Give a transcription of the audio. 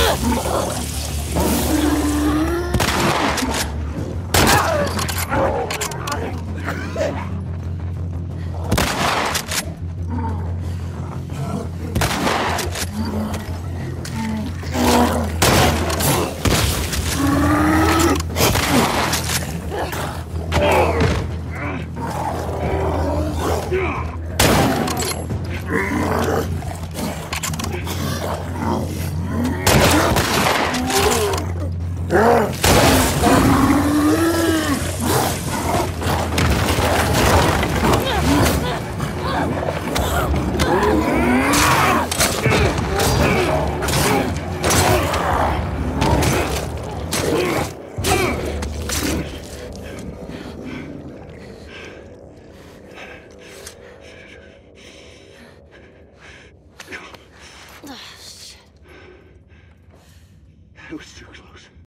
Oh, my God. It was too close.